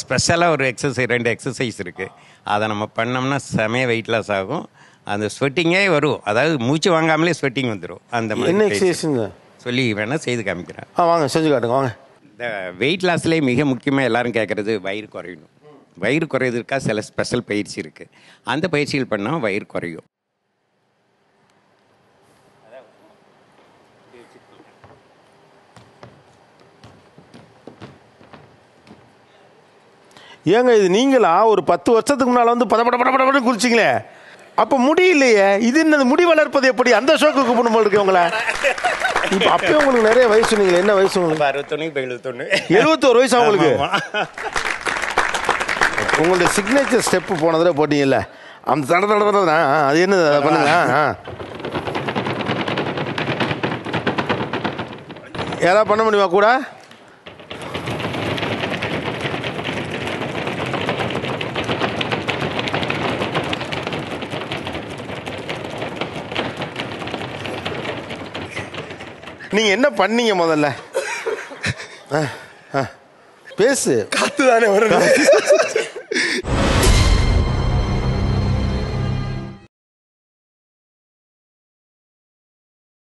ஸ்பெஷலாக ஒரு எக்ஸசைஸ் ரெண்டு எக்ஸசைஸ் இருக்குது அதை நம்ம பண்ணோம்னா செமைய வெயிட் லாஸ் ஆகும். அந்த ஸ்வெட்டிங்கே வரும். அதாவது மூச்சு வாங்காமலே ஸ்வெட்டிங் வந்துடும் அந்த மாதிரி சொல்லி வேணால் செய்து காமிக்கிறேன். ஆ வாங்க செஞ்சு காட்டுங்க வாங்க. இந்த வெயிட் லாஸ்லேயே மிக முக்கியமாக எல்லாரும் கேட்குறது வயிறு குறையணும். வயிறு குறையிறதுக்காக சில ஸ்பெஷல் பயிற்சி இருக்குது அந்த பயிற்சிகள் பண்ணால் வயிறு குறையும். ஏங்க இது நீங்களா? ஒரு பத்து வருஷத்துக்கு முன்னால் வந்து பட பட பட குளிச்சிங்களே. அப்போ முடியலையே இது என்னது முடி வளர்ப்பது எப்படி? அந்த ஷோக்கு கூப்பிடும் போல இருக்கு உங்களை. இப்போ அப்பயே உங்களுக்கு நிறைய வயசு சொன்னீங்களே என்ன வயசு உங்களுக்கு? அறுபத்தொன்று இப்போ எழுபத்தொன்று எழுபத்தோரு வயசு ஆமா. உங்களுடைய சிக்னேச்சர் ஸ்டெப்பு போன தடவை போட்டீங்கல்ல. அந்த தட தட தட அது என்னது? அதை பண்ணுங்க. யாராவது பண்ண முடியுமா கூட? நீங்க என்ன பண்ணீங்க முதல்ல? ஆ, ஆ. பேசு. காத்து தானே வரும்